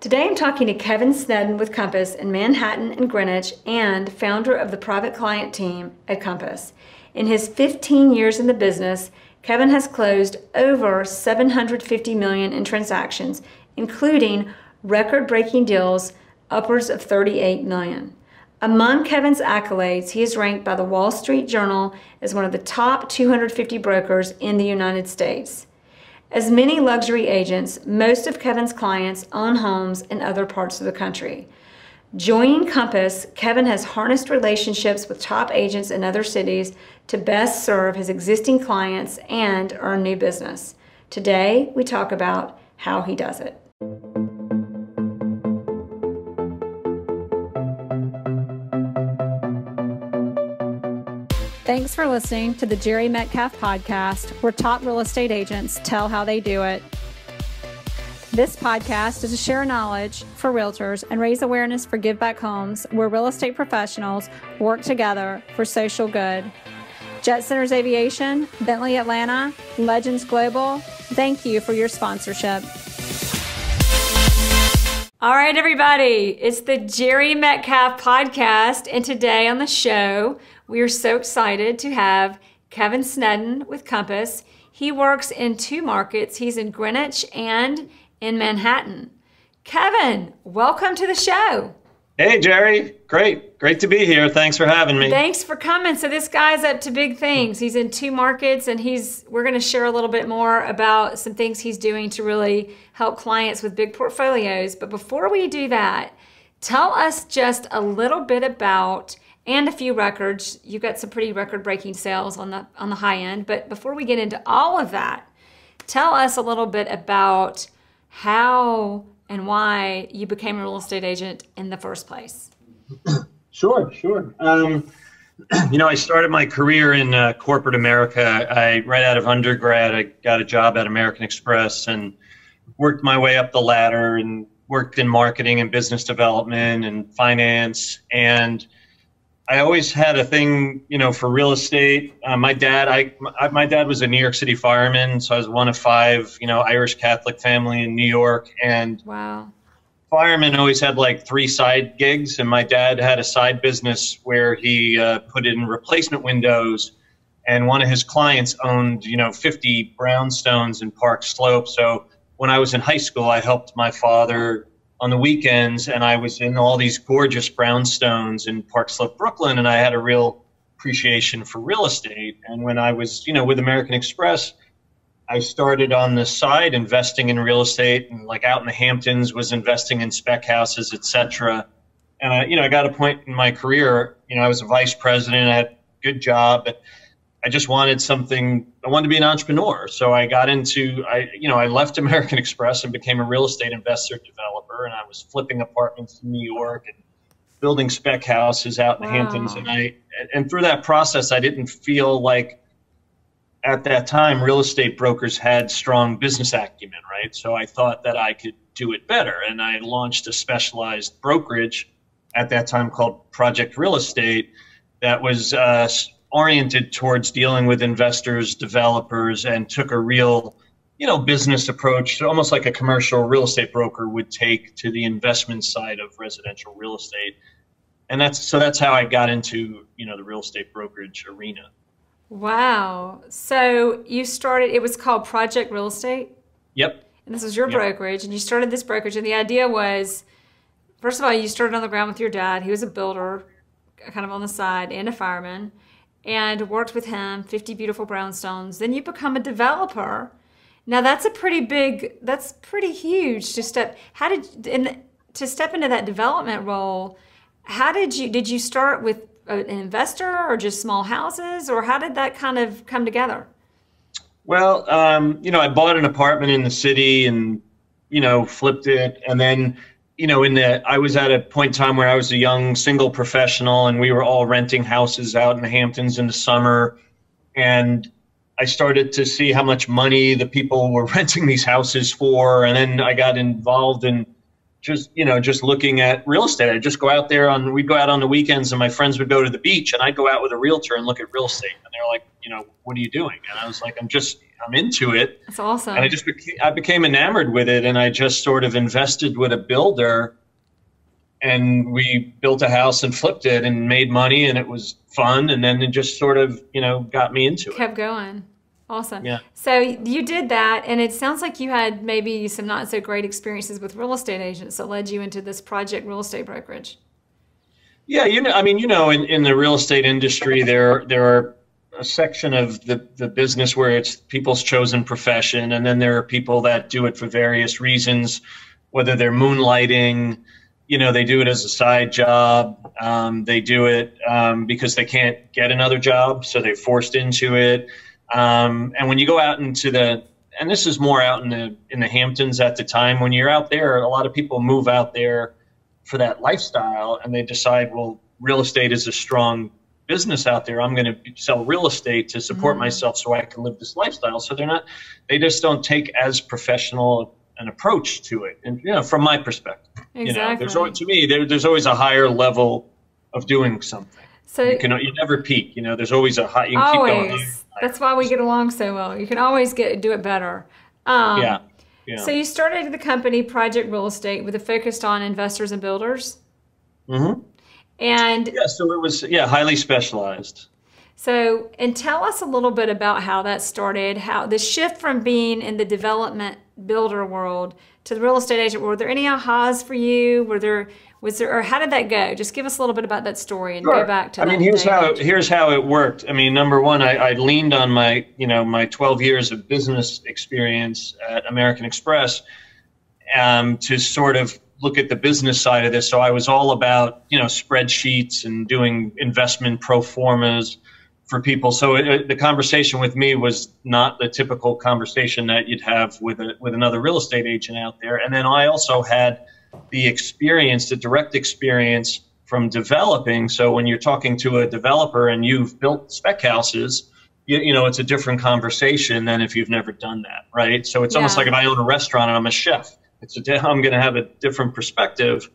Today I'm talking to Kevin Sneddon with Compass in Manhattan and Greenwich and founder of the private client team at Compass. In his 15 years in the business, Kevin has closed over 750 million in transactions, including record-breaking deals upwards of 38 million. Among Kevin's accolades, he is ranked by the Wall Street Journal as one of the top 250 brokers in the United States. As many luxury agents, most of Kevin's clients own homes in other parts of the country. Joining Compass, Kevin has harnessed relationships with top agents in other cities to best serve his existing clients and earn new business. Today, we talk about how he does it. Thanks for listening to the Jere Metcalf podcast, where top real estate agents tell how they do it. This podcast is to share knowledge for realtors and raise awareness for Give Back Homes, where real estate professionals work together for social good. Jet Centers Aviation, Bentley Atlanta, Legends Global, thank you for your sponsorship. All right, everybody, it's the Jere Metcalf podcast, and today on the show, we are so excited to have Kevin Sneddon with Compass. He works in two markets. He's in Greenwich and in Manhattan. Kevin, welcome to the show. Hey, Jere. Great. Great to be here. Thanks for having me. Thanks for coming. So this guy's up to big things. He's in two markets and he's we're going to share a little bit more about some things he's doing to really help clients with big portfolios. But before we do that, tell us just a little bit about and a few records. You've got some pretty record-breaking sales on the on the high end. But before we get into all of that, tell us a little bit about how and why you became a real estate agent in the first place. Sure, sure. Um, you know, I started my career in uh, corporate America. I right out of undergrad, I got a job at American Express and worked my way up the ladder and worked in marketing and business development and finance and I always had a thing, you know, for real estate. Uh, my dad, I, my dad was a New York City fireman, so I was one of five, you know, Irish Catholic family in New York, and wow, firemen always had like three side gigs, and my dad had a side business where he uh, put in replacement windows, and one of his clients owned, you know, 50 brownstones in Park Slope. So when I was in high school, I helped my father on the weekends, and I was in all these gorgeous brownstones in Park Slope, Brooklyn, and I had a real appreciation for real estate. And when I was, you know, with American Express, I started on the side investing in real estate, and like out in the Hamptons, was investing in spec houses, etc. And I, you know, I got a point in my career, you know, I was a vice president, I had a good job, but I just wanted something. I wanted to be an entrepreneur, so I got into. I you know I left American Express and became a real estate investor developer, and I was flipping apartments in New York and building spec houses out in wow. the Hamptons. And I and through that process, I didn't feel like at that time real estate brokers had strong business acumen, right? So I thought that I could do it better, and I launched a specialized brokerage at that time called Project Real Estate that was. Uh, oriented towards dealing with investors, developers, and took a real, you know, business approach, almost like a commercial real estate broker would take to the investment side of residential real estate. And that's so that's how I got into, you know, the real estate brokerage arena. Wow. So you started it was called Project Real Estate? Yep. And this was your yep. brokerage and you started this brokerage and the idea was first of all, you started on the ground with your dad. He was a builder, kind of on the side, and a fireman and worked with him 50 beautiful brownstones. Then you become a developer. Now that's a pretty big that's pretty huge to step how did in to step into that development role how did you did you start with an investor or just small houses or how did that kind of come together? Well um, you know i bought an apartment in the city and you know flipped it. And then you know, in the I was at a point in time where I was a young single professional, and we were all renting houses out in the Hamptons in the summer, and I started to see how much money the people were renting these houses for, and then I got involved in just you know just looking at real estate. I'd just go out there on we'd go out on the weekends, and my friends would go to the beach, and I'd go out with a realtor and look at real estate, and they're like, you know, what are you doing? And I was like, I'm just I'm into it. That's awesome. And I just became, I became enamored with it, and I just sort of invested with a builder, and we built a house and flipped it and made money, and it was fun, and then it just sort of you know got me into it. Kept going. Awesome. Yeah. So you did that, and it sounds like you had maybe some not so great experiences with real estate agents that led you into this project real estate brokerage. Yeah, you know, I mean, you know, in, in the real estate industry, there there are a section of the, the business where it's people's chosen profession, and then there are people that do it for various reasons, whether they're moonlighting, you know, they do it as a side job, um, they do it um, because they can't get another job, so they're forced into it. Um, and when you go out into the and this is more out in the in the Hamptons at the time. When you're out there, a lot of people move out there for that lifestyle and they decide, well, real estate is a strong business out there. I'm going to sell real estate to support mm-hmm. myself so I can live this lifestyle. So they're not, they just don't take as professional an approach to it. And, you know, from my perspective, exactly. you know, there's always, to me, there, there's always a higher level of doing something. So you can, you never peak, you know, there's always a high, you can always. keep going. That's why we get along so well. You can always get, do it better. Um, yeah. Yeah. So you started the company Project Real Estate with a focus on investors and builders. Mm-hmm. And yeah, so it was yeah highly specialized. So and tell us a little bit about how that started. How the shift from being in the development builder world to the real estate agent. Were there any ahas for you? Were there was there or how did that go? Just give us a little bit about that story and sure. go back to. I mean, here's how it, here's how it worked. I mean, number one, I, I leaned on my you know my 12 years of business experience at American Express um, to sort of look at the business side of this. So I was all about you know spreadsheets and doing investment pro formas for people. So it, the conversation with me was not the typical conversation that you'd have with a, with another real estate agent out there. And then I also had the experience, the direct experience from developing. So when you're talking to a developer and you've built spec houses, you, you know, it's a different conversation than if you've never done that, right? So it's yeah. almost like if I own a restaurant and I'm a chef, it's a, I'm going to have a different perspective,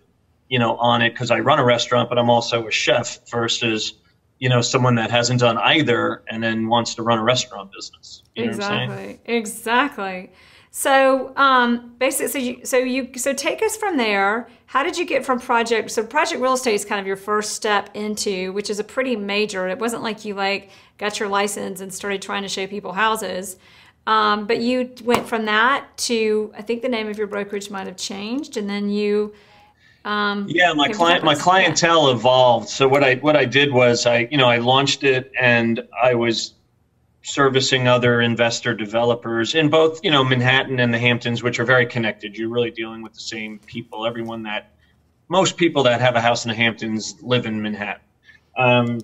you know, on it because I run a restaurant, but I'm also a chef versus, you know, someone that hasn't done either and then wants to run a restaurant business. You exactly. Exactly. So um, basically, so you, so you so take us from there. How did you get from project? So project real estate is kind of your first step into, which is a pretty major. It wasn't like you like got your license and started trying to show people houses, um, but you went from that to I think the name of your brokerage might have changed, and then you. Um, yeah, my client, my clientele evolved. So what I what I did was I you know I launched it and I was servicing other investor developers in both, you know, Manhattan and the Hamptons, which are very connected. You're really dealing with the same people. Everyone that, most people that have a house in the Hamptons live in Manhattan. Um,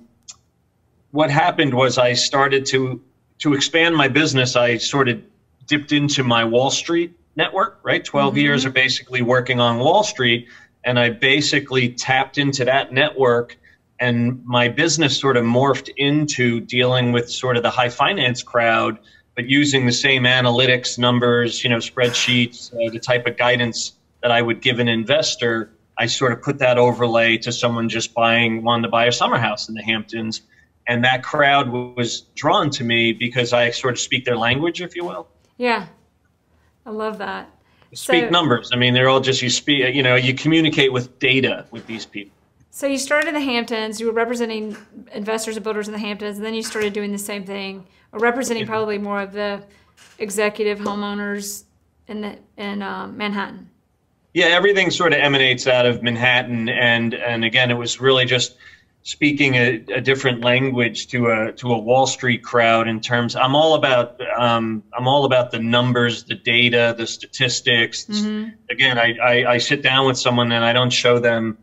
what happened was I started to to expand my business. I sort of dipped into my Wall Street network. Right, 12 mm-hmm. years of basically working on Wall Street, and I basically tapped into that network and my business sort of morphed into dealing with sort of the high finance crowd but using the same analytics numbers you know spreadsheets uh, the type of guidance that i would give an investor i sort of put that overlay to someone just buying wanting to buy a summer house in the hamptons and that crowd was drawn to me because i sort of speak their language if you will. Yeah. I love that. Speak so, numbers. I mean they're all just you speak you know you communicate with data with these people. So you started in the Hamptons. You were representing investors and builders in the Hamptons, and then you started doing the same thing, or representing probably more of the executive homeowners in the in um, Manhattan. Yeah, everything sort of emanates out of Manhattan, and and again, it was really just speaking a, a different language to a to a Wall Street crowd. In terms, I'm all about um, I'm all about the numbers, the data, the statistics. Mm-hmm. Again, I, I I sit down with someone and I don't show them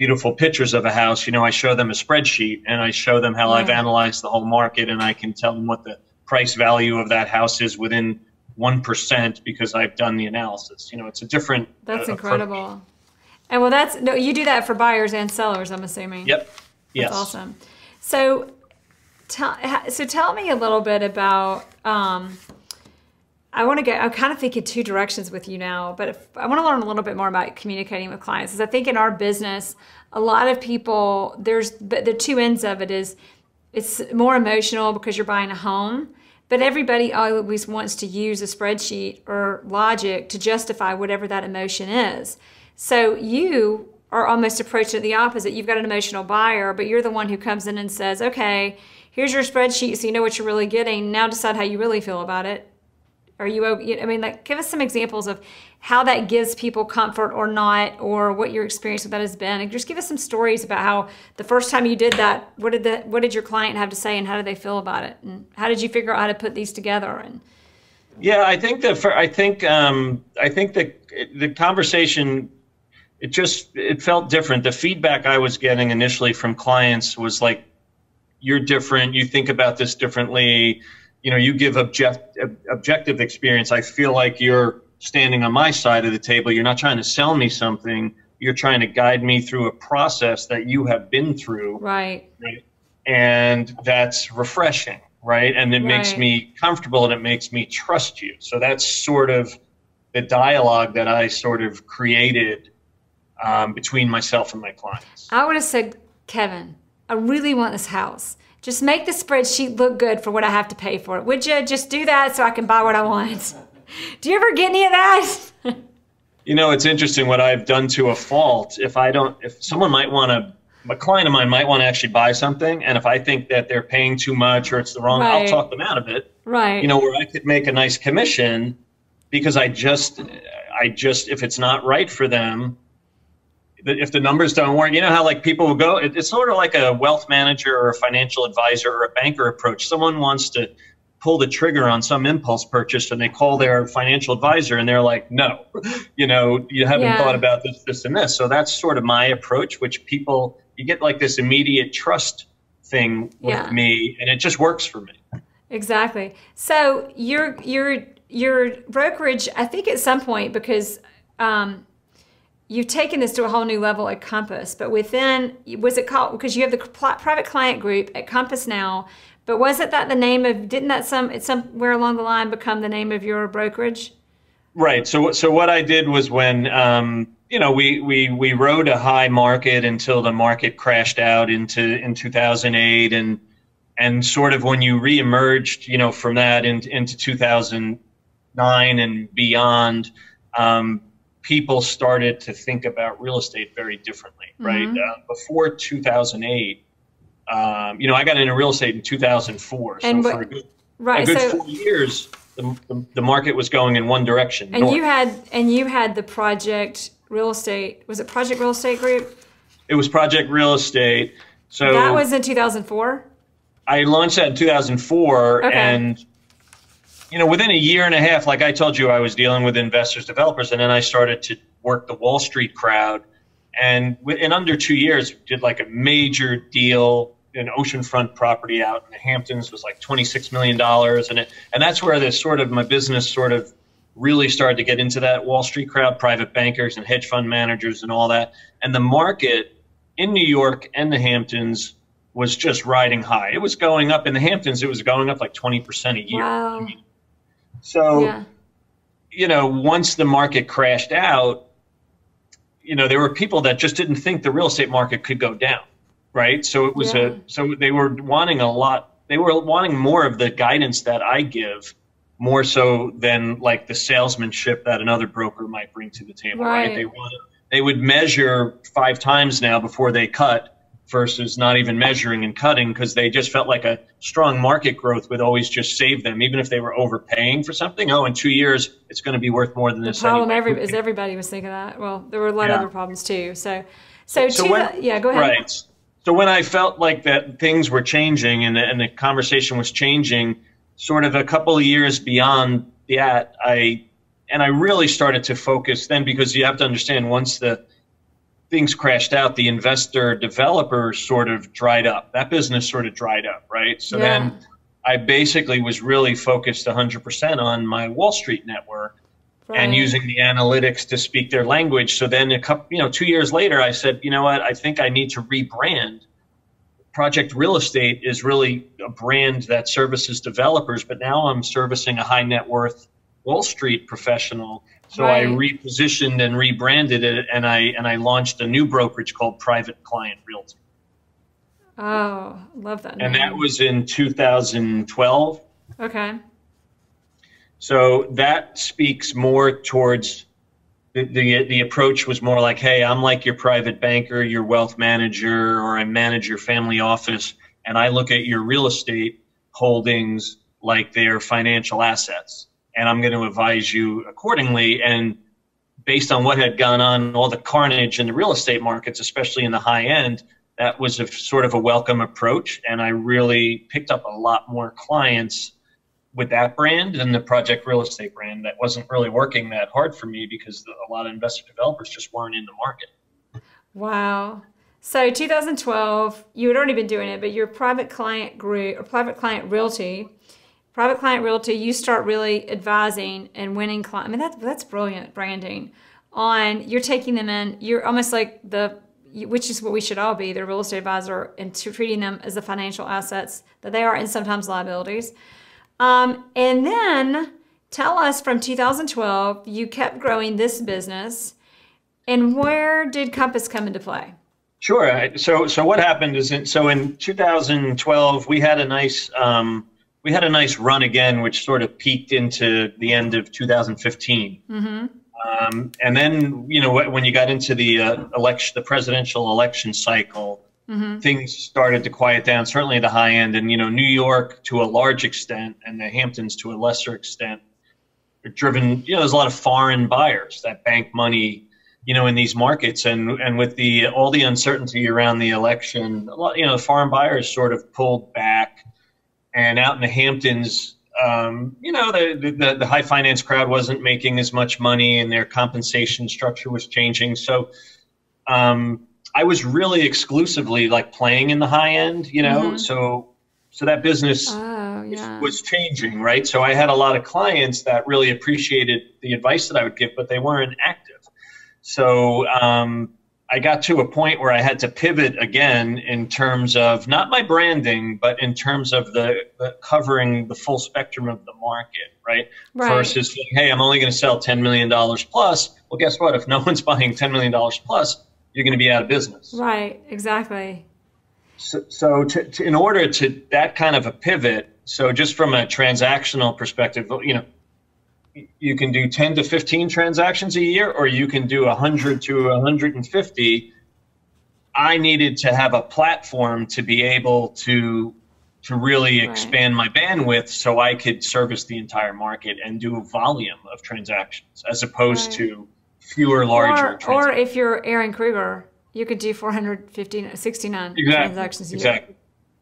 beautiful pictures of a house, you know, I show them a spreadsheet and I show them how I've analyzed the whole market and I can tell them what the price value of that house is within 1% because I've done the analysis. You know, it's a different. That's uh, incredible. Approach. And well, that's no, you do that for buyers and sellers, I'm assuming. Yep. Yes. That's awesome. So, tell, so tell me a little bit about, um, I want to go, I'm kind of thinking two directions with you now, but if, I want to learn a little bit more about communicating with clients. Because I think in our business, a lot of people, there's the two ends of it is it's more emotional because you're buying a home. but everybody always wants to use a spreadsheet or logic to justify whatever that emotion is. So you are almost approaching it the opposite. You've got an emotional buyer, but you're the one who comes in and says, okay, here's your spreadsheet so you know what you're really getting. Now decide how you really feel about it. Are you, I mean, like, give us some examples of how that gives people comfort or not, or what your experience with that has been. And just give us some stories about how the first time you did that, what did the, what did your client have to say and how did they feel about it? And how did you figure out how to put these together? And, yeah, I think that for, I think, um, I think that the conversation, it just, it felt different. The feedback I was getting initially from clients was like, you're different. You think about this differently you know, you give object, objective experience. I feel like you're standing on my side of the table. You're not trying to sell me something. You're trying to guide me through a process that you have been through. Right. right? And that's refreshing, right? And it right. makes me comfortable and it makes me trust you. So that's sort of the dialogue that I sort of created um, between myself and my clients. I would have said, Kevin, I really want this house. Just make the spreadsheet look good for what I have to pay for it. Would you just do that so I can buy what I want? Do you ever get any of that? you know, it's interesting what I've done to a fault. If I don't, if someone might want to, a client of mine might want to actually buy something, and if I think that they're paying too much or it's the wrong, right. I'll talk them out of it. Right. You know, where I could make a nice commission because I just, I just, if it's not right for them, if the numbers don't work, you know how like people will go, it's sort of like a wealth manager or a financial advisor or a banker approach. Someone wants to pull the trigger on some impulse purchase and they call their financial advisor and they're like, no, you know, you haven't yeah. thought about this, this, and this. So that's sort of my approach, which people, you get like this immediate trust thing with yeah. me and it just works for me. Exactly. So your, your, your brokerage, I think at some point, because, um, you've taken this to a whole new level at Compass, but within, was it called, because you have the private client group at Compass now, but wasn't that the name of, didn't that some, it's somewhere along the line become the name of your brokerage? Right. So, so what I did was when, um, you know, we, we, we rode a high market until the market crashed out into, in 2008 and, and sort of when you reemerged, you know, from that in, into 2009 and beyond, um, people started to think about real estate very differently, right? Mm-hmm. Uh, before 2008, um, you know, I got into real estate in 2004. So and for a good, right, a good so, four years, the, the, the, market was going in one direction. And north. you had and you had the project real estate. Was it Project Real Estate Group? It was Project Real Estate. So that was in 2004. I launched that in 2004, okay. and you know, within a year and a half, like I told you, I was dealing with investors, developers, and then I started to work the Wall Street crowd. And in under two years, did like a major deal, an oceanfront property out in the Hamptons was like $26 million. And it, and that's where this sort of my business sort of really started to get into that Wall Street crowd, private bankers and hedge fund managers and all that. And the market in New York and the Hamptons was just riding high. It was going up in the Hamptons. It was going up like 20% a year. Wow. I mean, so, yeah. you know, once the market crashed out, you know, there were people that just didn't think the real estate market could go down, right? So it was yeah. a, so they were wanting a lot, they were wanting more of the guidance that I give, more so than like the salesmanship that another broker might bring to the table, right? right? They wanted, they would measure five times now before they cut versus not even measuring and cutting because they just felt like a strong market growth would always just save them, even if they were overpaying for something. Oh, in two years, it's going to be worth more than this. The problem anyway. every, is everybody was thinking that. Well, there were a lot yeah. of other problems too. So, so, so when, the, yeah, go ahead. Right. So when I felt like that things were changing and the, and the conversation was changing, sort of a couple of years beyond that, I and I really started to focus then because you have to understand once the things crashed out, the investor developer sort of dried up. That business sort of dried up, right? So yeah. then I basically was really focused 100% on my Wall Street network right. and using the analytics to speak their language. So then a couple, you know, two years later, I said, you know what? I think I need to rebrand. Project Real Estate is really a brand that services developers, but now I'm servicing a high net worth Wall Street professional so right. I repositioned and rebranded it, and I and I launched a new brokerage called Private Client Realty. Oh, love that. Name. And that was in 2012. Okay. So that speaks more towards the, the, the approach was more like, hey, I'm like your private banker, your wealth manager, or I manage your family office, and I look at your real estate holdings like they're financial assets, and I'm going to advise you accordingly. And based on what had gone on, all the carnage in the real estate markets, especially in the high end, that was a sort of a welcome approach, and I really picked up a lot more clients with that brand than the project real estate brand that wasn't really working that hard for me because a lot of investor developers just weren't in the market. Wow. So 2012, you had already been doing it, but your private client grew or private client realty, private client realty, you start really advising and winning clients. I mean, that's, that's brilliant branding on, you're taking them in, you're almost like the, which is what we should all be, the real estate advisor and treating them as the financial assets that they are and sometimes liabilities. Um, and then tell us from 2012, you kept growing this business. And where did Compass come into play? Sure. So, so what happened is, in, so in 2012, we had a nice, um, we had a nice run again, which sort of peaked into the end of 2015. Mm-hmm. Um, and then, you know, when you got into the uh, election, the presidential election cycle, mm-hmm. things started to quiet down, certainly at the high end. And, you know, New York to a large extent and the Hamptons to a lesser extent are driven, you know, there's a lot of foreign buyers that bank money, you know, in these markets. And, and with the, all the uncertainty around the election, a lot, you know, the foreign buyers sort of pulled back and out in the Hamptons, um, you know, the, the, the high finance crowd wasn't making as much money and their compensation structure was changing. So, um, I was really exclusively like playing in the high end, you know, mm-hmm. so so that business oh, yeah. was, changing, right? So I had a lot of clients that really appreciated the advice that I would give, but they weren't active. So um, I got to a point where I had to pivot again in terms of not my branding, but in terms of the, the covering the full spectrum of the market, right? right. Versus, hey, I'm only going to sell $10 million plus. Well, guess what? If no one's buying $10 million plus, you're going to be out of business. Right, exactly. So, so to, to, in order to that kind of a pivot, so just from a transactional perspective, you know, you can do 10 to 15 transactions a year, or you can do 100 to 150. I needed to have a platform to be able to to really expand my bandwidth so I could service the entire market and do a volume of transactions as opposed right. to fewer larger or, or if you're Erin Kruger, you could do 459 69 exactly. transactions a year. Exactly.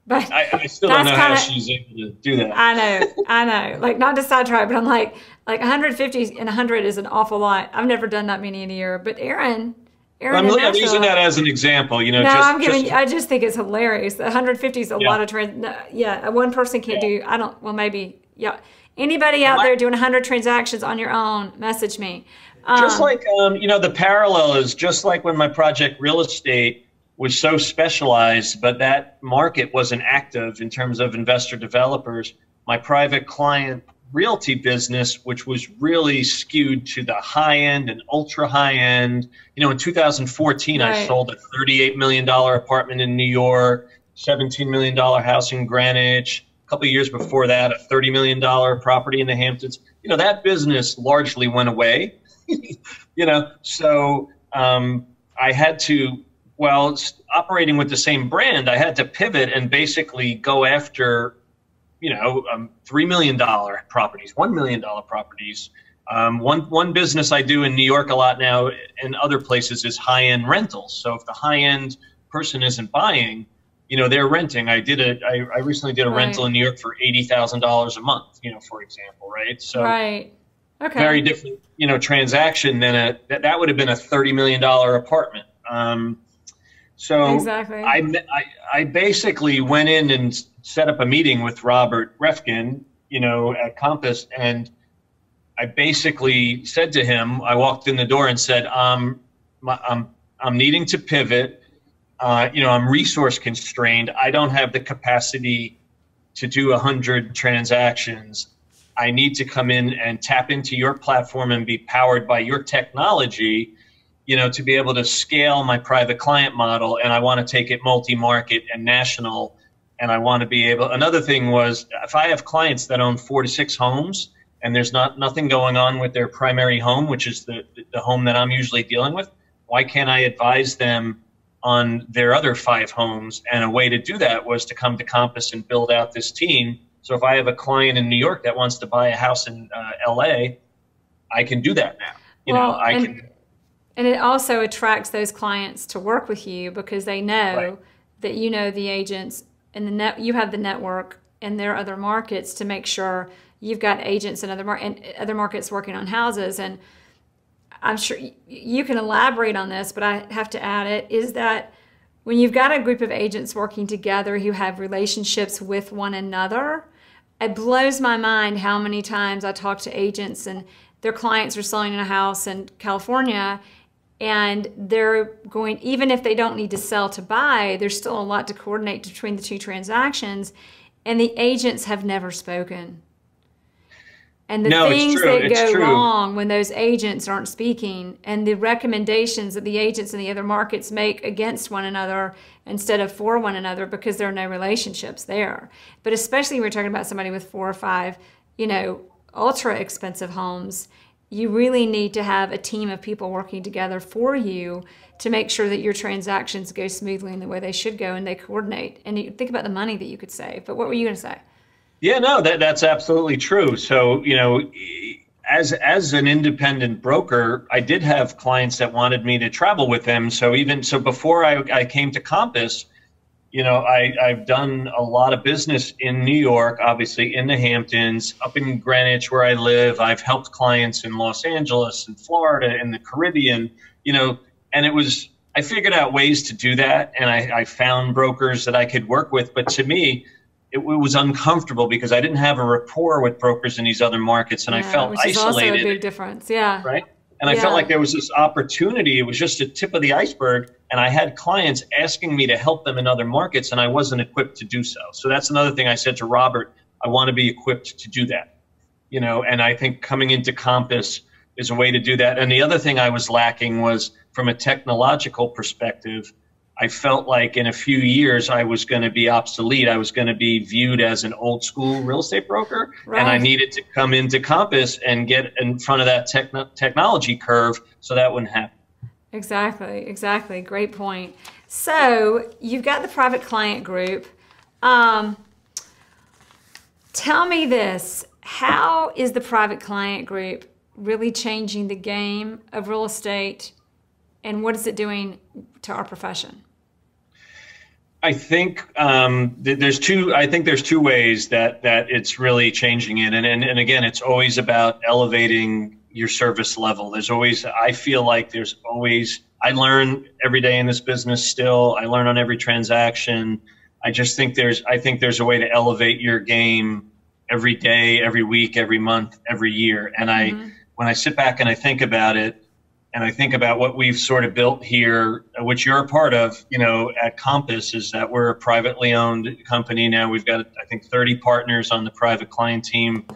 But I, I still don't know kinda, how she's able to do that. I know, I know. Like not to sidetrack, but I'm like, like 150 and 100 is an awful lot. I've never done that many in a year. But Aaron, Erin, I'm, I'm using that as an example. You know, no, just, I'm giving. Just, I just think it's hilarious. The 150 is a yeah. lot of trans. Yeah, one person can't yeah. do. I don't. Well, maybe. Yeah. Anybody out there doing 100 transactions on your own, message me. Just um, like um, you know, the parallel is just like when my project real estate was so specialized, but that market wasn't active in terms of investor developers. My private client realty business, which was really skewed to the high end and ultra high end. You know, in 2014, right. I sold a $38 million apartment in New York, $17 million house in Greenwich. A couple years before that, a $30 million property in the Hamptons. You know, that business largely went away. you know, so um, I had to, well, operating with the same brand, I had to pivot and basically go after, you know, um, $3 million properties, $1 million properties. Um, one, one business I do in New York a lot now and other places is high end rentals. So if the high end person isn't buying, you know, they're renting. I did a, I, I recently did a right. rental in New York for $80,000 a month, you know, for example, right? So, right Okay. Very different, you know, transaction than a that, that would have been a thirty million dollar apartment. Um, so exactly. I, I I basically went in and set up a meeting with Robert Reffkin, you know, at Compass, and I basically said to him, I walked in the door and said, um, I'm I'm needing to pivot. Uh, you know, I'm resource constrained. I don't have the capacity to do a hundred transactions. I need to come in and tap into your platform and be powered by your technology, you know, to be able to scale my private client model. And I want to take it multi-market and national. and I want to be able. Another thing was if I have clients that own four to six homes and there's not nothing going on with their primary home, which is the the home that I'm usually dealing with, why can't I advise them on their other five homes? And a way to do that was to come to Compass and build out this team. So if I have a client in New York that wants to buy a house in uh, LA, I can do that now. You well, know, I and, can. And it also attracts those clients to work with you because they know right. that you know the agents and the net. You have the network in their other markets to make sure you've got agents in other mar- in other markets working on houses and I'm sure you can elaborate on this, but I have to add it is that when you've got a group of agents working together who have relationships with one another, it blows my mind how many times I talk to agents and their clients are selling in a house in California and they're going even if they don't need to sell to buy there's still a lot to coordinate between the two transactions. And the agents have never spoken. And the no, things that it's go true. wrong when those agents aren't speaking and the recommendations that the agents in the other markets make against one another instead of for one another because there are no relationships there. But especially when we're talking about somebody with four or five you know ultra expensive homes you really need to have a team of people working together for you to make sure that your transactions go smoothly in the way they should go and they coordinate and you think about the money that you could save but what were you going to say yeah, no, that that's absolutely true. So, you know, as as an independent broker, I did have clients that wanted me to travel with them. So even so before I, I came to Compass, you know, I, I've done a lot of business in New York, obviously in the Hamptons, up in Greenwich where I live. I've helped clients in Los Angeles and Florida in the Caribbean, you know, and it was I figured out ways to do that and I, I found brokers that I could work with. But to me, it, it, was uncomfortable because I didn't have a rapport with brokers in these other markets, and yeah, I felt which isolated. Is also a big difference, yeah. Right, and yeah. I felt like there was this opportunity. It was just a tip of the iceberg, and I had clients asking me to help them in other markets, and I wasn't equipped to do so. So that's another thing I said to Robert. I want to be equipped to do that, you know. And I think coming into Compass is a way to do that. And the other thing I was lacking was from a technological perspective I felt like in a few years I was going to be obsolete. I was going to be viewed as an old school real estate broker, right. and I needed to come into Compass and get in front of that techn- technology curve so that wouldn't happen. Exactly, exactly. Great point. So you've got the private client group. Um, tell me this: How is the private client group really changing the game of real estate, and what is it doing to our profession? I think um, th- there's two. I think there's two ways that that it's really changing it, and, and and again, it's always about elevating your service level. There's always. I feel like there's always. I learn every day in this business. Still, I learn on every transaction. I just think there's. I think there's a way to elevate your game every day, every week, every month, every year. And mm-hmm. I, when I sit back and I think about it, and I think about what we've sort of built here, which you're a part of, you know, at Compass, is that we're a privately owned company now. We've got, I think, 30 partners on the private client team.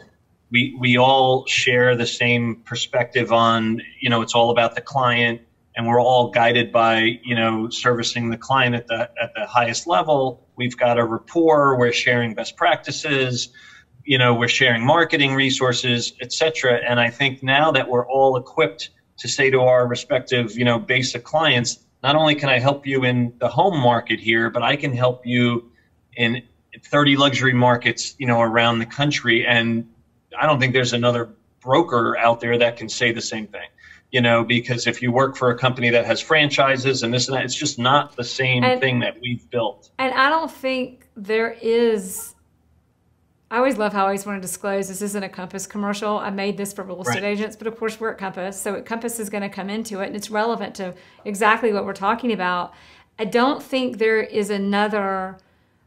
We we all share the same perspective on, you know, it's all about the client, and we're all guided by, you know, servicing the client at the at the highest level. We've got a rapport. We're sharing best practices. You know, we're sharing marketing resources, et cetera. And I think now that we're all equipped to say to our respective, you know, basic clients, not only can I help you in the home market here, but I can help you in 30 luxury markets, you know, around the country. And I don't think there's another broker out there that can say the same thing, you know, because if you work for a company that has franchises and this and that, it's just not the same and, thing that we've built. And I don't think there is I always love how I always want to disclose this isn't a Compass commercial. I made this for real estate right. agents, but of course we're at Compass, so Compass is going to come into it, and it's relevant to exactly what we're talking about. I don't think there is another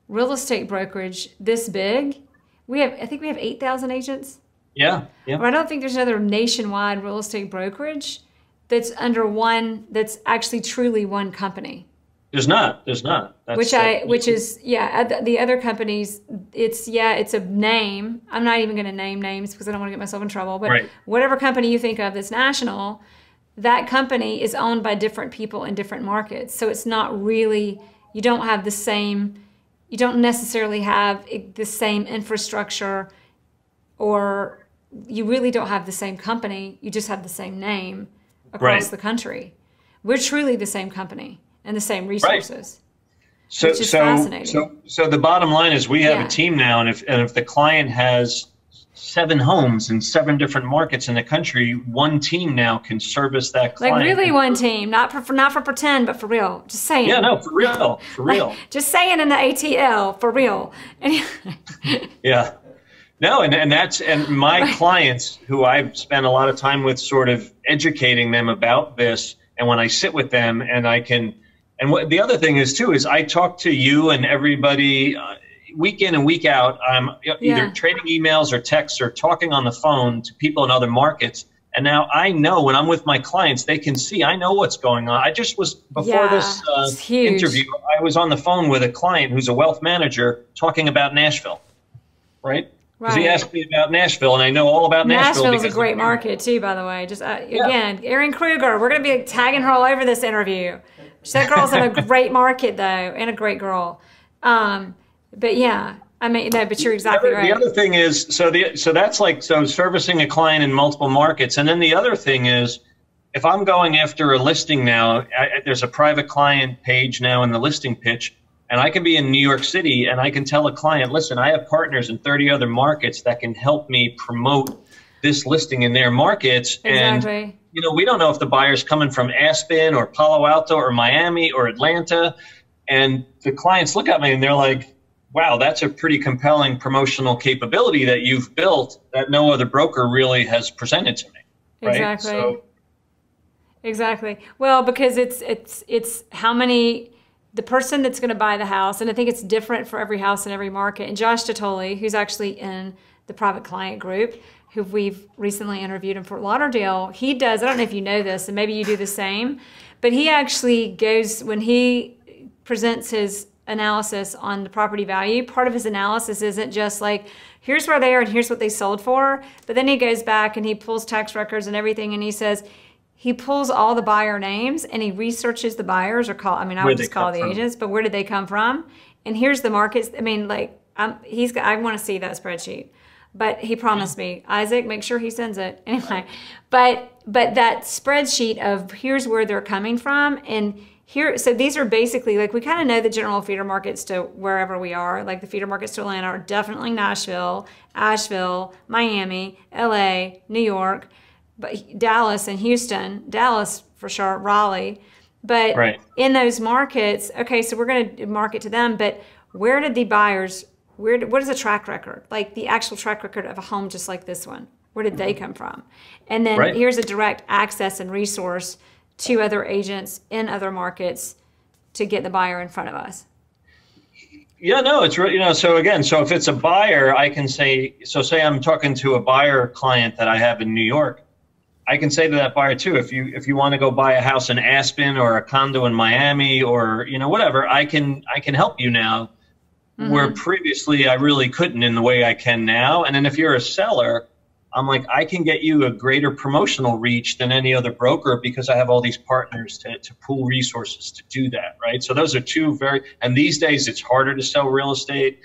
real estate brokerage this big. We have, I think we have eight thousand agents. Yeah, yeah. But I don't think there's another nationwide real estate brokerage that's under one that's actually truly one company. There's not. There's not. That's, which I, which is, yeah. The other companies, it's yeah, it's a name. I'm not even going to name names because I don't want to get myself in trouble. But right. whatever company you think of that's national, that company is owned by different people in different markets. So it's not really. You don't have the same you don't necessarily have the same infrastructure or you really don't have the same company. You just have the same name across Right. the country. We're truly the same company and the same resources. So, Which is so, fascinating. so, so the bottom line is we have Yeah. a team now, and if and if the client has seven homes in seven different markets in the country, one team now can service that client. Like really one team, not for, for not for pretend, but for real. Just saying. Yeah, no, for real, for real. Just saying in the ATL for real. Yeah. No, and, and that's and my clients who I've spent a lot of time with sort of educating them about this and when I sit with them and I can and what the other thing is too is I talk to you and everybody uh, week in and week out I'm either Yeah. trading emails or texts or talking on the phone to people in other markets and now I know when I'm with my clients they can see I know what's going on I just was before Yeah, this uh, interview I was on the phone with a client who's a wealth manager talking about Nashville right? Because he asked me about Nashville, and I know all about Nashville. Nashville's a great market too, by the way. Just uh, again, Erin Kruger. We're gonna be tagging her all over this interview. That girl's in a great market though, and a great girl. Um, but yeah, I mean, no, but you're exactly The other, right. the other thing is, so the so that's like so servicing a client in multiple markets, and then the other thing is, if I'm going after a listing now, I, there's a private client page now in the listing pitch, and I can be in New York City, and I can tell a client, listen, I have partners in 30 other markets that can help me promote this listing in their markets, and exactly. you know, we don't know if the buyer's coming from Aspen or Palo Alto or Miami or Atlanta. And the clients look at me and they're like, wow, that's a pretty compelling promotional capability that you've built that no other broker really has presented to me. Right? Exactly. So, Exactly. Well, because it's it's it's how many the person that's going to buy the house, and I think it's different for every house in every market. And Josh Totoli, who's actually in the private client group, who we've recently interviewed in Fort Lauderdale, he does. I don't know if you know this, and maybe you do the same, but he actually goes when he presents his analysis on the property value. Part of his analysis isn't just like here's where they are and here's what they sold for, but then he goes back and he pulls tax records and everything, and he says he pulls all the buyer names and he researches the buyers or call I mean I Where would just call the from. agents, but where did they come from? And here's the markets. I mean, like I'm, he's got, I want to see that spreadsheet. But he promised me, Isaac, make sure he sends it. Anyway, but but that spreadsheet of here's where they're coming from and here so these are basically like we kind of know the general feeder markets to wherever we are. Like the feeder markets to Atlanta are definitely Nashville, Asheville, Miami, LA, New York but Dallas and Houston, Dallas for sure, Raleigh. But Right. in those markets, okay, so we're going to market to them, but where did the buyers, where, did- what is a track record? Like the actual track record of a home just like this one. Where did they mm-hmm. come from? And then Right. here's a direct access and resource to other agents in other markets to get the buyer in front of us. Yeah, no, it's really, you know, so again, so if it's a buyer, I can say, so say I'm talking to a buyer client that I have in New York. I can say to that buyer too, if you if you want to go buy a house in Aspen or a condo in Miami or you know whatever, I can I can help you now, where mm-hmm. previously I really couldn't in the way I can now. And then if you're a seller, I'm like I can get you a greater promotional reach than any other broker because I have all these partners to to pool resources to do that, right? So those are two very and these days it's harder to sell real estate.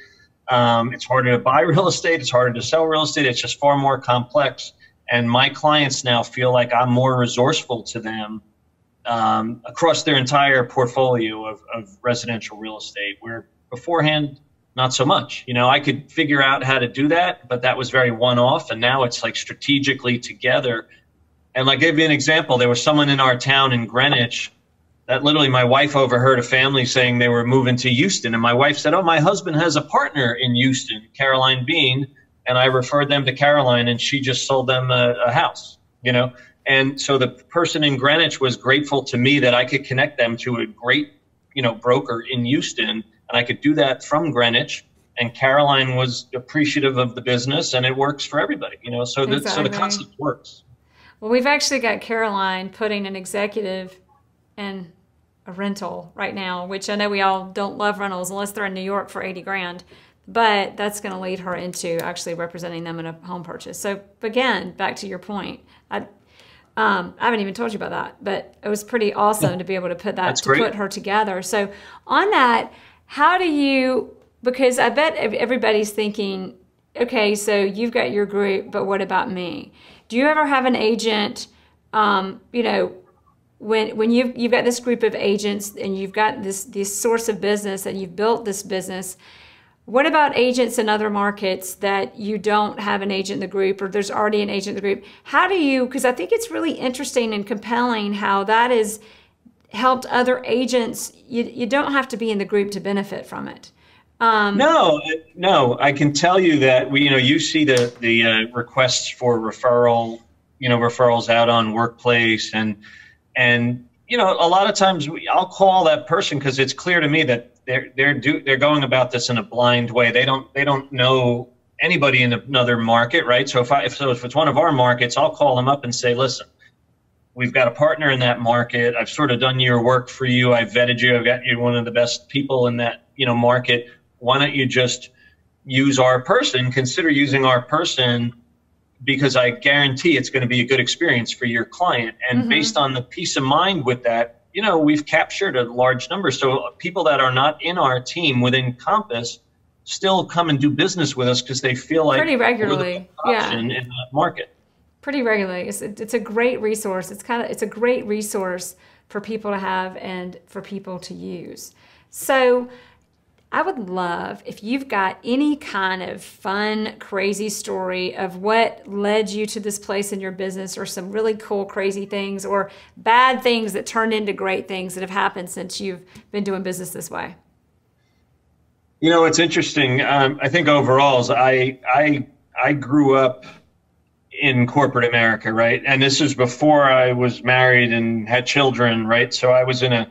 Um, it's harder to buy real estate. It's harder to sell real estate. It's just far more complex. And my clients now feel like I'm more resourceful to them um, across their entire portfolio of, of residential real estate, where beforehand, not so much. You know, I could figure out how to do that, but that was very one off. And now it's like strategically together. And like, give you an example, there was someone in our town in Greenwich that literally my wife overheard a family saying they were moving to Houston. And my wife said, Oh, my husband has a partner in Houston, Caroline Bean. And I referred them to Caroline, and she just sold them a, a house, you know? And so the person in Greenwich was grateful to me that I could connect them to a great, you know, broker in Houston. And I could do that from Greenwich. And Caroline was appreciative of the business, and it works for everybody, you know? So, the, so the concept works. Well, we've actually got Caroline putting an executive in a rental right now, which I know we all don't love rentals unless they're in New York for 80 grand. But that's going to lead her into actually representing them in a home purchase. So, again, back to your point, I, um, I haven't even told you about that, but it was pretty awesome to be able to put that That's to great. put her together. So, on that, how do you because I bet everybody's thinking, okay, so you've got your group, but what about me? Do you ever have an agent, um, you know, when when you've you've got this group of agents and you've got this this source of business and you've built this business, what about agents in other markets that you don't have an agent in the group or there's already an agent in the group? How do you because I think it's really interesting and compelling how that is helped other agents. You, you don't have to be in the group to benefit from it. Um, no, no, I can tell you that we, you know, you see the the uh, requests for referral, you know, referrals out on workplace, and and you know, a lot of times we, I'll call that person because it's clear to me that they're they're do they're going about this in a blind way. They don't they don't know anybody in another market, right? So if I if so if it's one of our markets, I'll call them up and say, listen, we've got a partner in that market. I've sort of done your work for you. I've vetted you. I've got you one of the best people in that you know market why don't you just use our person, consider using our person because I guarantee it's going to be a good experience for your client. And mm-hmm. based on the peace of mind with that, you know, we've captured a large number. So people that are not in our team within Compass still come and do business with us because they feel like pretty regularly, yeah, in that market. Pretty regularly, it's it's a great resource. It's kind of it's a great resource for people to have and for people to use. So I would love if you've got any kind of fun, crazy story of what led you to this place in your business, or some really cool, crazy things, or bad things that turned into great things that have happened since you've been doing business this way. You know, it's interesting. Um, I think overall, I I I grew up in corporate America, right? And this is before I was married and had children, right? So I was in a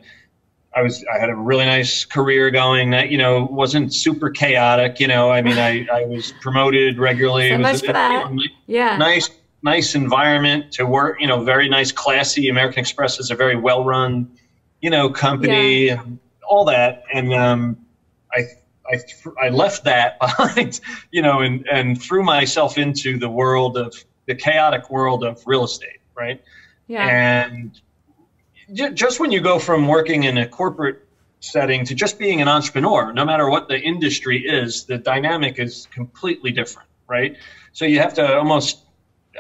I was I had a really nice career going that you know wasn't super chaotic. You know, I mean, I, I was promoted regularly. So it was much for that. You know, yeah. Nice nice environment to work. You know, very nice, classy. American Express is a very well run, you know, company yeah. and all that. And um, I I I left that behind. You know, and and threw myself into the world of the chaotic world of real estate. Right. Yeah. And just when you go from working in a corporate setting to just being an entrepreneur, no matter what the industry is, the dynamic is completely different, right? So you have to almost,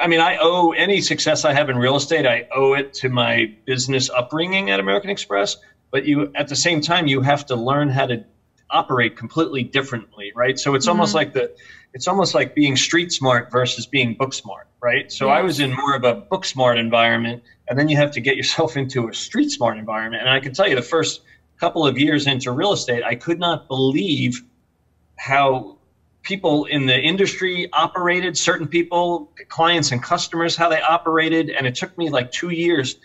I mean, I owe any success I have in real estate, I owe it to my business upbringing at American Express. But you, at the same time, you have to learn how to operate completely differently, right? So it's mm-hmm. almost like the, it's almost like being street smart versus being book smart, right? So yes. I was in more of a book smart environment, and then you have to get yourself into a street smart environment. And I can tell you, the first couple of years into real estate, I could not believe how people in the industry operated, certain people, clients and customers, how they operated. And it took me like two years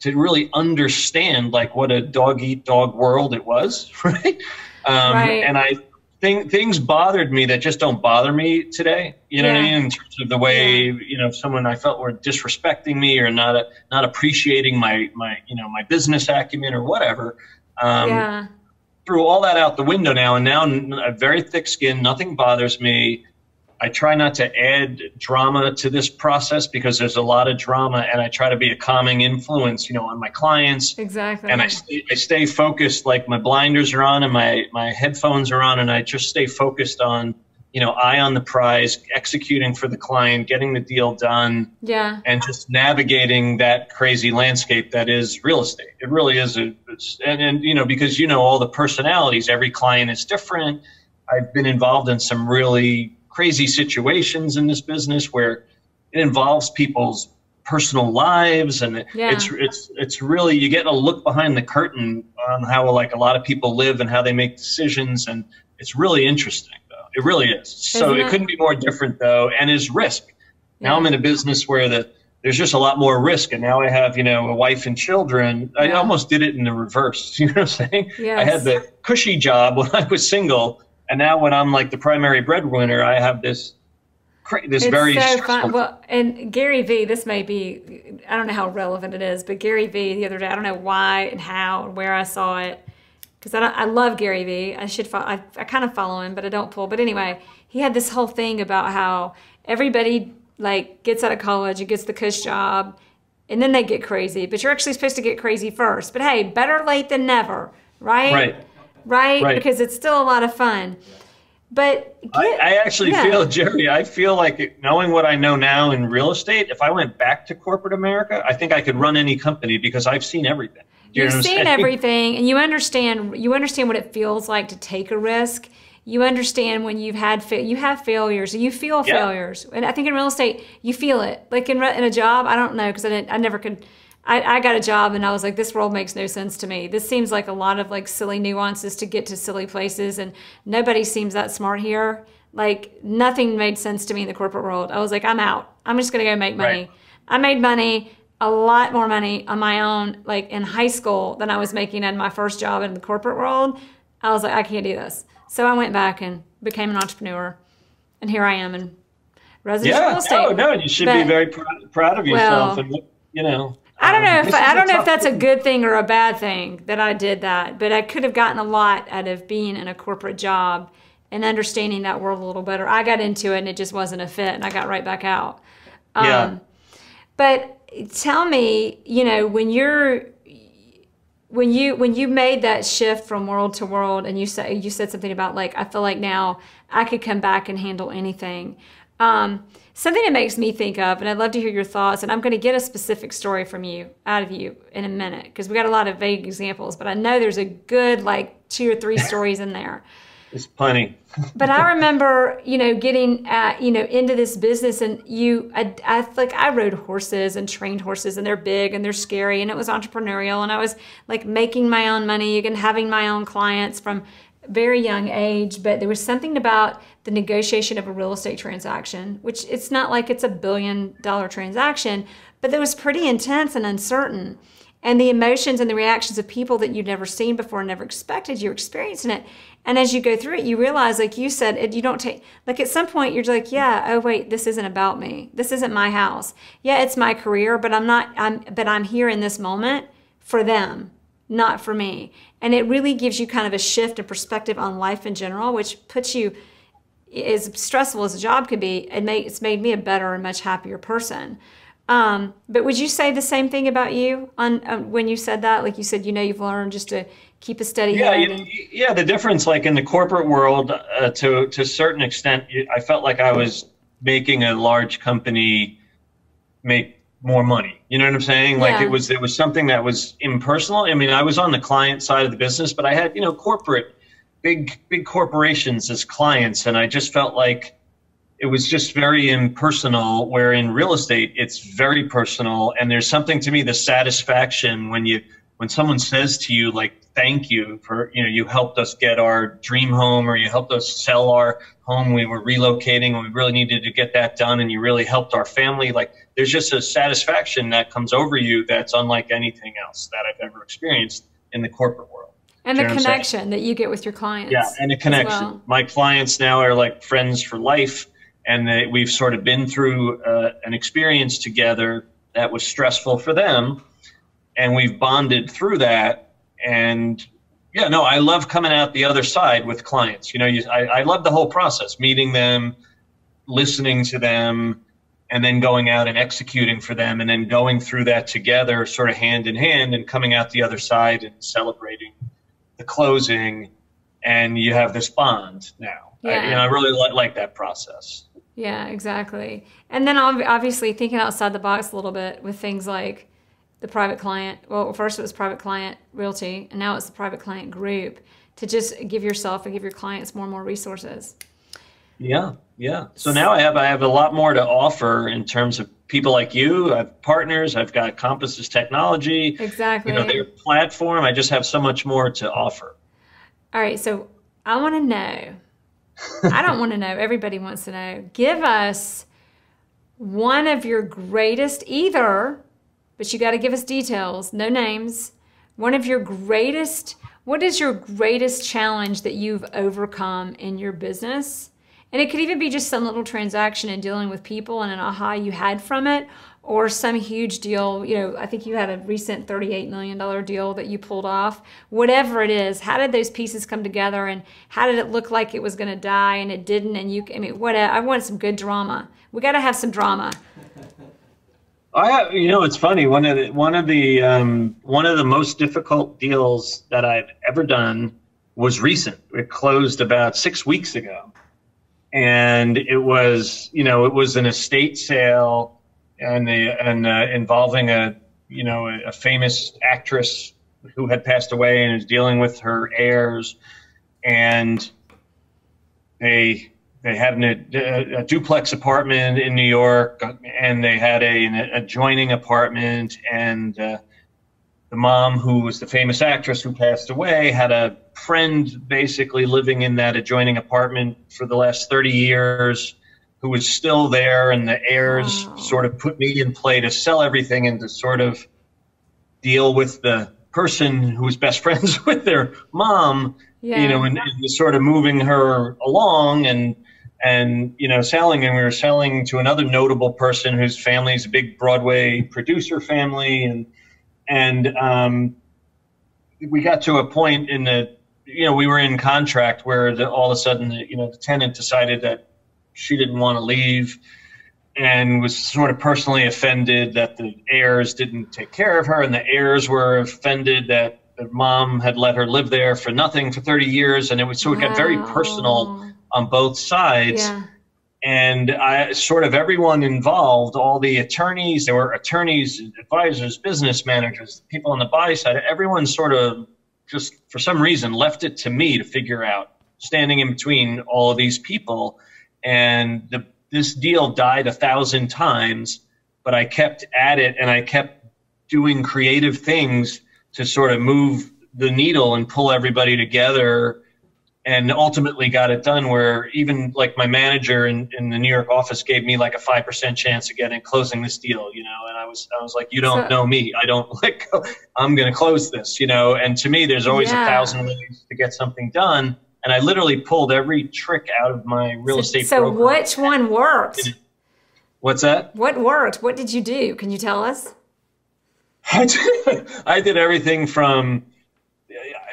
to really understand like what a dog eat dog world it was, right? Um, right. And I thing, things bothered me that just don't bother me today. You know yeah. what I mean? In terms of the way yeah. you know someone I felt were disrespecting me or not a, not appreciating my my you know my business acumen or whatever. Um, yeah. Threw all that out the window now, and now a very thick skin. Nothing bothers me. I try not to add drama to this process because there's a lot of drama, and I try to be a calming influence, you know, on my clients. Exactly. And I stay, I stay focused, like my blinders are on and my my headphones are on, and I just stay focused on, you know, eye on the prize, executing for the client, getting the deal done. Yeah. And just navigating that crazy landscape that is real estate. It really is a, and and you know because you know all the personalities, every client is different. I've been involved in some really crazy situations in this business where it involves people's personal lives and yeah. it's it's it's really you get a look behind the curtain on how like a lot of people live and how they make decisions and it's really interesting though it really is so it, it couldn't be more different though and is risk yeah. now i'm in a business where the there's just a lot more risk and now i have you know a wife and children yeah. i almost did it in the reverse you know what i'm saying yes. i had the cushy job when i was single and now when I'm like the primary breadwinner, I have this this it's very so fun. Well, and Gary Vee, this may be I don't know how relevant it is, but Gary Vee the other day, I don't know why and how and where I saw it because I, I love Gary Vee. I should follow, I, I kind of follow him, but I don't pull. But anyway, he had this whole thing about how everybody like gets out of college and gets the cush job, and then they get crazy. But you're actually supposed to get crazy first. But hey, better late than never, right? Right right? Right. Because it's still a lot of fun. But I, get- I actually yeah. feel, Jere, I feel like knowing what I know now in real estate, if I went back to corporate America, I think I could run any company because I've seen everything. You You've know what I'm seen everything, and you understand. You understand what it feels like to take a risk. You understand when you've had you have failures. You feel Yeah. failures, and I think in real estate you feel it. Like in in a job, I don't know because I didn't. I never could. I, I got a job and I was like, this world makes no sense to me. This seems like a lot of like silly nuances to get to silly places, and nobody seems that smart here. Like nothing made sense to me in the corporate world. I was like, I'm out. I'm just gonna go make money. Right. I made money, a lot more money on my own, like in high school, than I was making in my first job in the corporate world. I was like, I can't do this. So I went back and became an entrepreneur, and here I am in residential real estate. no, no, you should be very proud, proud of yourself, Well, and you know. I don't know um, if I don't know if that's a good thing or a bad thing that I did that, but I could have gotten a lot out of being in a corporate job and understanding that world a little better. I got into it and it just wasn't a fit, and I got right back out. Um, Yeah. But tell me, you know, when you're when you when you made that shift from world to world, and you said you said something about like I feel like now I could come back and handle anything. Um, something it makes me think of, and I'd love to hear your thoughts. And I'm going to get a specific story from you out of you in a minute because we got a lot of vague examples, but I know there's a good like two or three stories in there It's plenty. but I remember, you know, getting at, you know, into this business and you, I, I like, I rode horses and trained horses and they're big and they're scary and it was entrepreneurial and I was like making my own money and having my own clients from very young age. But there was something about the negotiation of a real estate transaction, which it's not like it's a billion dollar transaction, but that was pretty intense and uncertain and the emotions and the reactions of people that you'd never seen before, never expected, you're experiencing it. And as you go through it, you realize, like you said, it, you don't take, like at some point, you're like, yeah, oh, wait, this isn't about me. This isn't my house. Yeah, it's my career, but I'm not, I'm, but I'm here in this moment for them, not for me. And it really gives you kind of a shift in perspective on life in general, which puts you, as stressful as a job could be, it may, it's made me a better and much happier person. Um, but would you say the same thing about you on, on when you said that? Like you said, you know, you've learned just to keep a steady Yeah, you- yeah. The difference, like in the corporate world, uh, to to a certain extent, I felt like I was making a large company make more money. You know what I'm saying? Like Yeah. it was it was something that was impersonal. I mean, I was on the client side of the business, but I had you know corporate, big big corporations as clients, and I just felt like it was just very impersonal. Where in real estate, it's very personal, and there's something to me the satisfaction when you when someone says to you like thank you for you know you helped us get our dream home or you helped us sell our home we were relocating and we really needed to get that done and you really helped our family like there's just a satisfaction that comes over you that's unlike anything else that i've ever experienced in the corporate world and the Do you know what I'm saying? connection that you get with your clients. yeah and a connection well. my clients now are like friends for life and they, we've sort of been through uh, an experience together that was stressful for them and we've bonded through that. And yeah no i love coming out the other side with clients. You know you, I, I love the whole process meeting them listening to them and then going out and executing for them and then going through that together sort of hand in hand and coming out the other side and celebrating the closing. And you have this bond now. I, Yeah. you know i really li- like that process. Yeah, exactly. And then ob- obviously thinking outside the box a little bit with things like the private client. Well, first it was private client realty, and now it's the private client group to just give yourself and give your clients more and more resources. Yeah, yeah. So now I have I have a lot more to offer in terms of people like you. I have partners. I've got Compass's technology. Exactly. You know their platform. I just have so much more to offer. All right, so I want to know. I don't want to know. Everybody wants to know. Give us one of your greatest, either, but you got to give us details, no names. One of your greatest, what is your greatest challenge that you've overcome in your business? And it could even be just some little transaction and dealing with people and an aha you had from it, or some huge deal. You know, I think you had a recent $38 million deal that you pulled off. Whatever it is, how did those pieces come together and how did it look like it was going to die and it didn't? And you, I mean, what, I want some good drama. We got to have some drama. I you know, it's funny. One of the one of the um, one of the most difficult deals that I've ever done was recent. It closed about six weeks ago, and it was you know it was an estate sale and and uh, involving a you know a, a famous actress who had passed away and is dealing with her heirs, and they they had an, a, a, duplex apartment in New York, and they had a, an adjoining apartment, and uh, the mom, who was the famous actress who passed away, had a friend basically living in that adjoining apartment for the last 30 years who was still there, and the heirs wow. sort of put me in play to sell everything and to sort of deal with the person who was best friends with their mom, yeah. you know, and, and sort of moving her along and and you know selling and we were selling to another notable person whose family is a big broadway producer family and and um, we got to a point in the you know we were in contract where the, all of a sudden the, you know the tenant decided that she didn't want to leave and was sort of personally offended that the heirs didn't take care of her and the heirs were offended that mom had let her live there for nothing for 30 years and it was so it got very personal on both sides. Yeah. And I sort of everyone involved, all the attorneys, there were attorneys, advisors, business managers, people on the buy side, everyone sort of just for some reason left it to me to figure out, standing in between all of these people. And the, this deal died a thousand times, but I kept at it and I kept doing creative things to sort of move the needle and pull everybody together and ultimately got it done where even like my manager in, in the New York office gave me like a 5% chance of getting closing this deal, you know, and I was, I was like, you don't so, know me. I don't like, I'm going to close this, you know, and to me, there's always yeah. a thousand ways to get something done. And I literally pulled every trick out of my real so, estate. So which one worked? What's that? What worked? What did you do? Can you tell us? I did, I did everything from,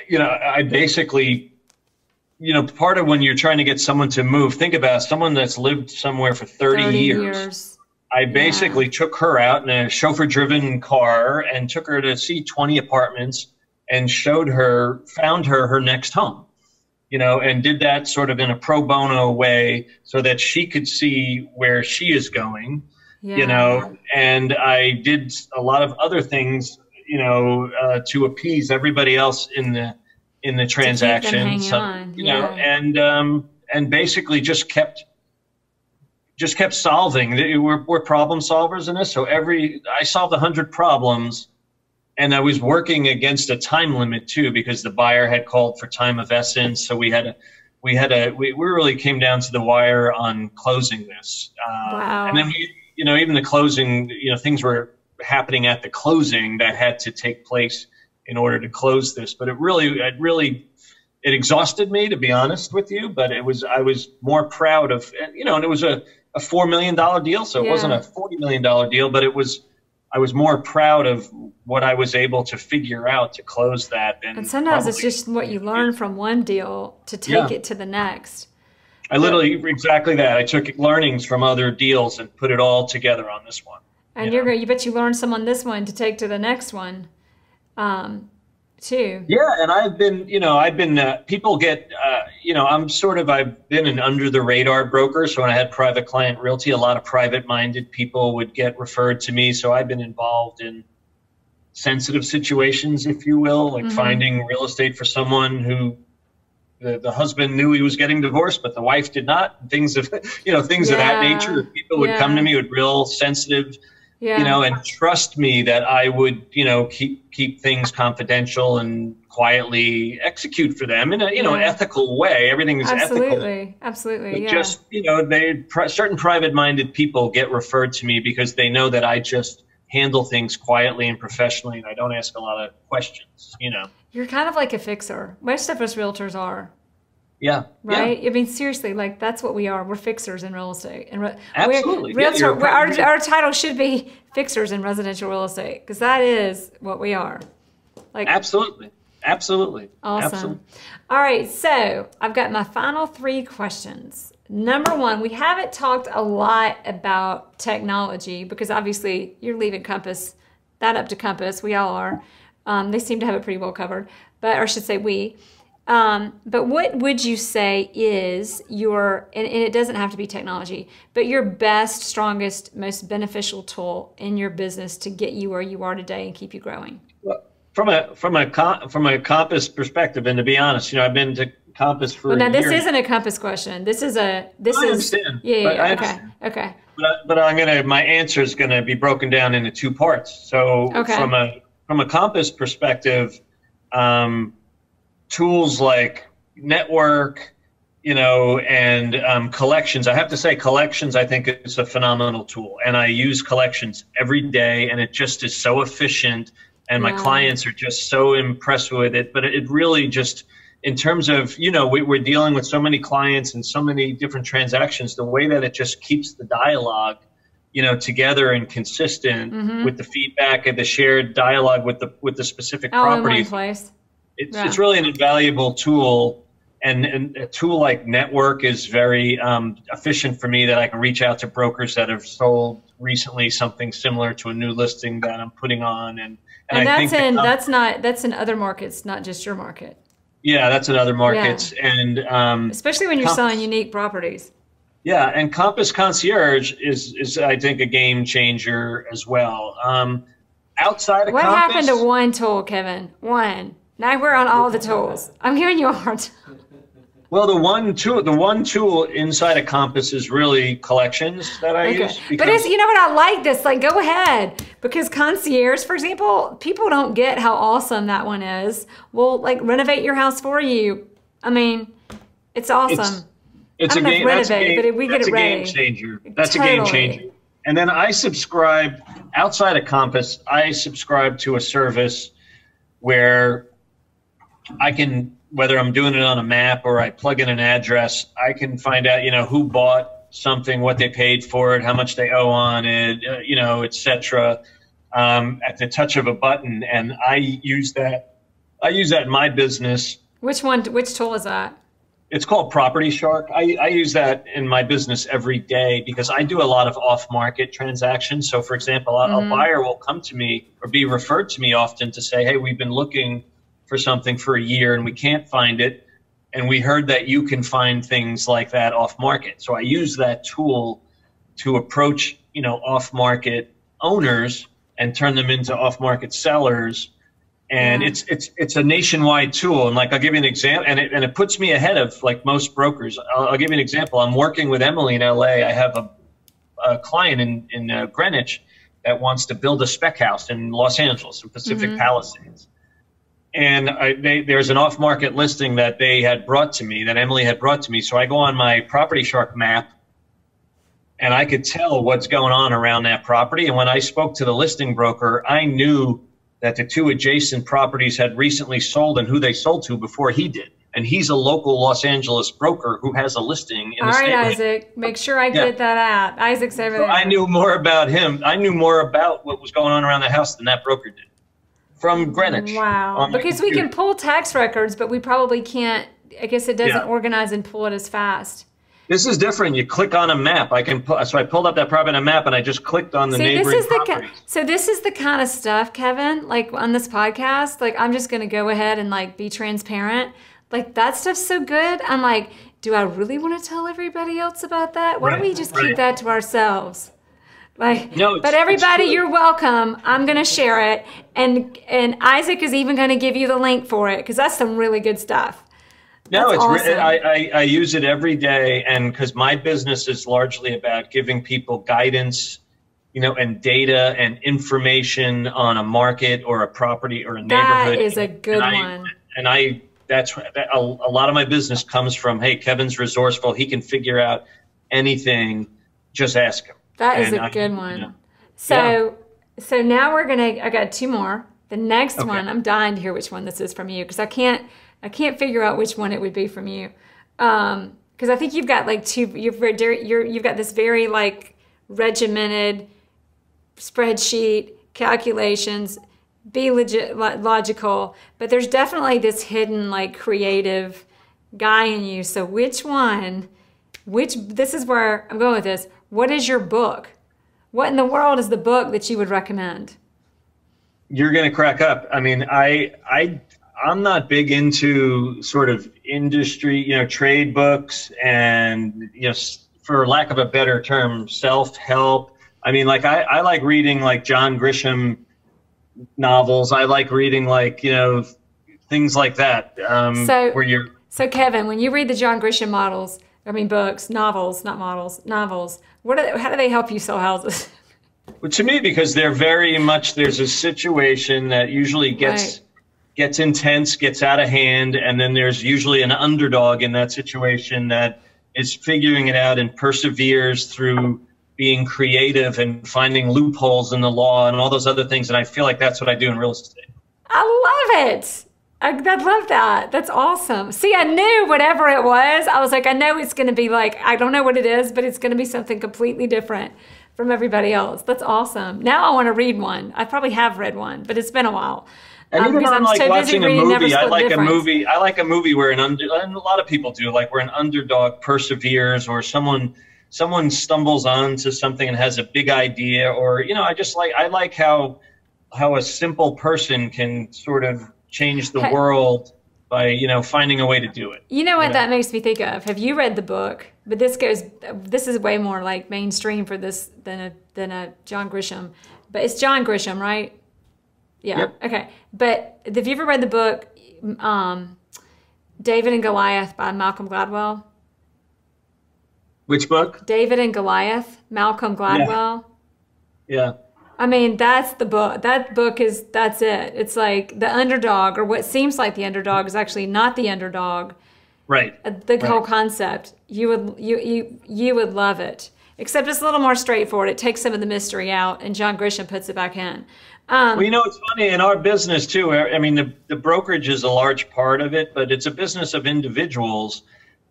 you know, I basically you know, part of when you're trying to get someone to move, think about someone that's lived somewhere for 30, 30 years. years. I basically yeah. took her out in a chauffeur driven car and took her to see 20 apartments and showed her, found her her next home, you know, and did that sort of in a pro bono way so that she could see where she is going, yeah. you know, and I did a lot of other things, you know, uh, to appease everybody else in the, in the transaction, some, you yeah. know, and um, and basically just kept just kept solving. We're, we're problem solvers in this, so every I solved a hundred problems, and I was working against a time limit too because the buyer had called for time of essence, so we had a we had a we, we really came down to the wire on closing this. Uh, wow. And then we, you know, even the closing, you know, things were happening at the closing that had to take place in order to close this. But it really, it really, it exhausted me to be honest with you. But it was, I was more proud of, you know, and it was a, a four million dollar deal, so it yeah. wasn't a forty million dollar deal, but it was. I was more proud of what I was able to figure out to close that. and sometimes it's just what you learn from one deal to take yeah. it to the next. I literally exactly that. I took learnings from other deals and put it all together on this one. And you are gonna you bet you learned some on this one to take to the next one um, too. Yeah, and I've been, you know, I've been. Uh, people get, uh, you know, I'm sort of. I've been an under the radar broker. So when I had private client realty, a lot of private minded people would get referred to me. So I've been involved in sensitive situations, if you will, like mm-hmm. finding real estate for someone who. The, the husband knew he was getting divorced, but the wife did not. Things of, you know, things yeah. of that nature. People would yeah. come to me with real sensitive yeah. you know, and trust me that I would, you know, keep keep things confidential and quietly execute for them in a you know yeah. ethical way. Everything is absolutely, ethical. absolutely. yeah. Just you know, they certain private-minded people get referred to me because they know that I just handle things quietly and professionally, and I don't ask a lot of questions. You know, you're kind of like a fixer. Most of us realtors are. Yeah. Right. Yeah. I mean, seriously, like that's what we are. We're fixers in real estate. And re- absolutely, realtor, yeah, our our title should be fixers in residential real estate because that is what we are. Like absolutely, absolutely, awesome. Absolutely. All right, so I've got my final three questions. Number one, we haven't talked a lot about technology because obviously you're leaving Compass, that up to Compass. We all are. Um, they seem to have it pretty well covered, but or I should say we. Um, but what would you say is your, and, and, it doesn't have to be technology, but your best, strongest, most beneficial tool in your business to get you where you are today and keep you growing? Well, from a from a from a compass perspective, and to be honest, you know, I've been to compass for. Well, now this isn't a compass question. This is a this I is understand, yeah yeah, yeah. okay okay. But, but I'm gonna my answer is gonna be broken down into two parts. So okay. from a from a compass perspective, um, tools like network, you know, and um, collections. I have to say, collections. I think it's a phenomenal tool, and I use collections every day, and it just is so efficient. And my clients are just so impressed with it. But it really just in terms of you know we, are dealing with so many clients and so many different transactions the way that it just keeps the dialogue you know together and consistent mm-hmm. with the feedback and the shared dialogue with the with the specific All property place. It's, yeah. it's really an invaluable tool and, and a tool like network is very um, efficient for me that i can reach out to brokers that have sold recently something similar to a new listing that i'm putting on and and, and that's in that's not that's in other markets not just your market yeah, that's another market, yeah. and um, especially when you're Compass, selling unique properties. Yeah, and Compass Concierge is is I think a game changer as well. Um, outside of what Compass, happened to one tool, Kevin? One. Now we're on all the tools. I'm giving you a hard time. Well, the one tool, the one tool inside a Compass is really collections that I okay. use. But it's, you know what? I like this. Like, go ahead because concierge, for example, people don't get how awesome that one is. We'll like renovate your house for you. I mean, it's awesome. It's, it's a game. Renovate, that's a game, but we get it ready. game changer. That's totally. a game changer. And then I subscribe outside of Compass. I subscribe to a service where I can whether I'm doing it on a map or I plug in an address, I can find out, you know, who bought something, what they paid for it, how much they owe on it, uh, you know, etc. Um, at the touch of a button, and I use that. I use that in my business. Which one? Which tool is that? It's called PropertyShark. I, I use that in my business every day because I do a lot of off-market transactions. So, for example, mm-hmm. a buyer will come to me or be referred to me often to say, "Hey, we've been looking." For something for a year and we can't find it. And we heard that you can find things like that off market. So I use that tool to approach, you know, off market owners and turn them into off market sellers. And yeah. it's it's it's a nationwide tool. And like I'll give you an example, and it and it puts me ahead of like most brokers. I'll, I'll give you an example. I'm working with Emily in LA. I have a, a client in in uh, Greenwich that wants to build a spec house in Los Angeles in Pacific mm-hmm. Palisades and I, they, there's an off-market listing that they had brought to me that Emily had brought to me. So I go on my PropertyShark map, and I could tell what's going on around that property. And when I spoke to the listing broker, I knew that the two adjacent properties had recently sold and who they sold to before he did. And he's a local Los Angeles broker who has a listing in All the right, Isaac, make sure I yeah. get that out. Isaac's over so there. I knew more about him. I knew more about what was going on around the house than that broker did from Greenwich. Wow. Because we can pull tax records, but we probably can't. I guess it doesn't yeah. organize and pull it as fast. This is different. You click on a map. I can so I pulled up that property on a map and I just clicked on the See, neighboring this is properties. The, so this is the kind of stuff, Kevin. Like on this podcast, like I'm just gonna go ahead and like be transparent. Like that stuff's so good. I'm like, do I really want to tell everybody else about that? Why right, don't we just right. keep that to ourselves? Like, no, but everybody, you're welcome. I'm gonna share it, and and Isaac is even gonna give you the link for it because that's some really good stuff. No, that's it's awesome. I, I, I use it every day, and because my business is largely about giving people guidance, you know, and data and information on a market or a property or a neighborhood. That is a good and one. I, and I that's that, a, a lot of my business comes from hey, Kevin's resourceful. He can figure out anything. Just ask him. That is and a I, good one. Know, so yeah. so now we're gonna. I got two more. The next okay. one, I'm dying to hear which one this is from you because I can't. I can't figure out which one it would be from you. Um, because I think you've got like two. You've you're you've got this very like regimented spreadsheet calculations. Be legit logical, but there's definitely this hidden like creative guy in you. So which one? Which this is where I'm going with this what is your book? What in the world is the book that you would recommend? You're going to crack up. I mean, I I I'm not big into sort of industry, you know, trade books and you know, for lack of a better term, self help. I mean, like I, I like reading like John Grisham novels. I like reading like you know things like that. Um, so where you're so Kevin, when you read the John Grisham models, I mean books, novels, not models, novels. What are they, how do they help you sell houses? Well, to me, because they're very much there's a situation that usually gets Right. gets intense, gets out of hand, and then there's usually an underdog in that situation that is figuring it out and perseveres through being creative and finding loopholes in the law and all those other things. And I feel like that's what I do in real estate. I love it. I, I love that. That's awesome. See, I knew whatever it was, I was like, I know it's going to be like, I don't know what it is, but it's going to be something completely different from everybody else. That's awesome. Now I want to read one. I probably have read one, but it's been a while. And Um, even on I'm like so watching a movie, I like a movie. I like a movie where an under, and a lot of people do, like where an underdog perseveres, or someone someone stumbles onto something and has a big idea, or you know, I just like I like how how a simple person can sort of change the world by you know finding a way to do it. You know what Yeah. that makes me think of? Have you read the book? But this goes. This is way more like mainstream for this than a than a John Grisham. But it's John Grisham, right? Yeah. Yep. Okay. But have you ever read the book um, David and Goliath by Malcolm Gladwell? Which book? David and Goliath, Malcolm Gladwell. Yeah, I mean, that's the book. That book is that's it. It's like the underdog, or what seems like the underdog, is actually not the underdog. right. Uh, the whole concept you would you you you would love it except it's a little more straightforward it takes some of the mystery out and john grisham puts it back in um, Well, you know, it's funny in our business too. I mean, the, the brokerage is a large part of it, but it's a business of individuals,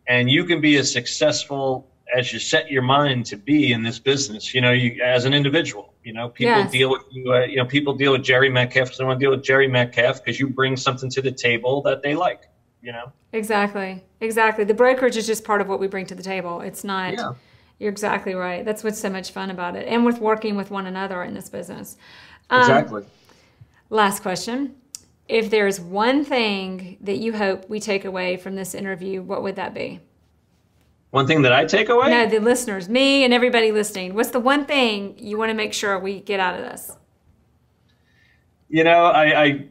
and you can be as successful as you set your mind to be in this business. You know, you as an individual. You know, people Yes. deal with you. Uh, you know, people deal with Jere Metcalf because they want to deal with Jere Metcalf because you bring something to the table that they like. You know. exactly exactly the brokerage is just part of what we bring to the table it's not Yeah. you're exactly right that's what's so much fun about it and with working with one another in this business Um, Exactly. last question if there's one thing that you hope we take away from this interview what would that be One thing that I take away. no the listeners me and everybody listening what's the one thing you want to make sure we get out of this you know, I, I,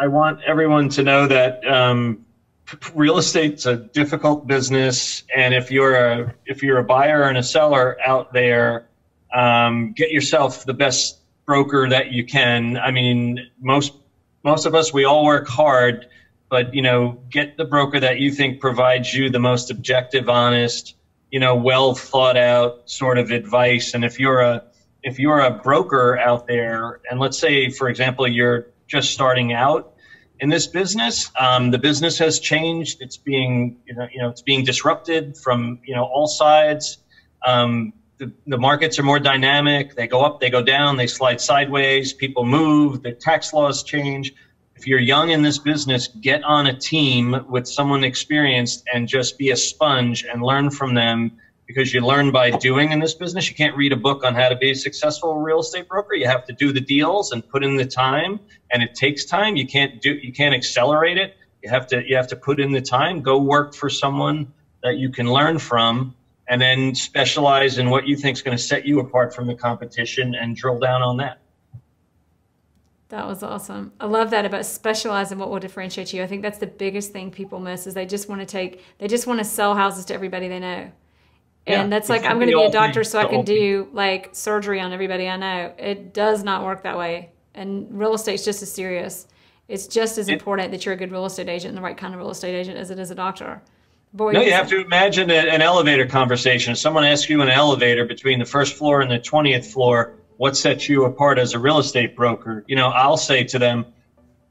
I- want everyone to know that um, real estate's a difficult business, and if you're a if you're a buyer and a seller out there, um, get yourself the best broker that you can. I mean, most most of us we all work hard, but you know, get the broker that you think provides you the most objective, honest, you know, well thought out sort of advice. And if you're a if you're a broker out there, and let's say, for example, you're just starting out in this business, um, the business has changed. It's being, you know, you know, it's being disrupted from, you know, all sides. Um, the, the markets are more dynamic. They go up, they go down, they slide sideways. People move. The tax laws change. If you're young in this business, get on a team with someone experienced and just be a sponge and learn from them because you learn by doing in this business. You can't read a book on how to be a successful real estate broker. You have to do the deals and put in the time, and it takes time. You can't do you can't accelerate it. You have to you have to put in the time. Go work for someone that you can learn from, and then specialize in what you think is going to set you apart from the competition and drill down on that. That was awesome. I love that about specializing what will differentiate you. I think that's the biggest thing people miss is they just want to take they just want to sell houses to everybody they know. Yeah, And that's like I'm going to be a doctor so I can do like surgery on everybody I know. It does not work that way. And real estate's just as serious. It's just as important that you're a good real estate agent and the right kind of real estate agent as it is a doctor. Boy, No, you have to imagine a, an elevator conversation. If someone asks you in an elevator between the first floor and the 20th floor, what sets you apart as a real estate broker? You know, I'll say to them,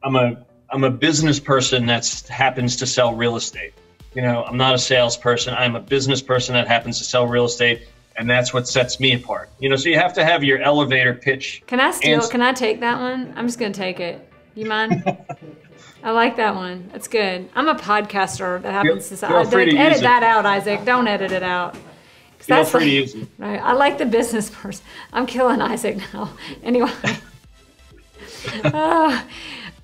I'm a I'm a business person that happens to sell real estate. You know, I'm not a salesperson. I'm a business person that happens to sell real estate, and that's what sets me apart. You know, so you have to have your elevator pitch. Can I steal? And- Can I take that one? I'm just gonna take it. You mind? I like that one. That's good. I'm a podcaster that happens to. feel I, free to edit use it. that out, Isaac. Don't edit it out. Feel that's free to use it. Right. I like the business person. I'm killing Isaac now. Anyway. Ah,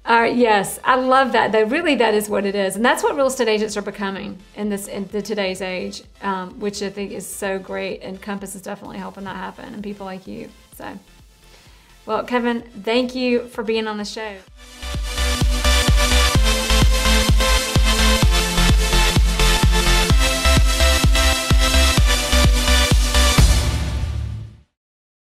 Uh, yes, I love that. That really, that is what it is, and that's what real estate agents are becoming in this in the today's age, um, which I think is so great. And Compass is definitely helping that happen, and people like you. So, well, Kevin, thank you for being on the show.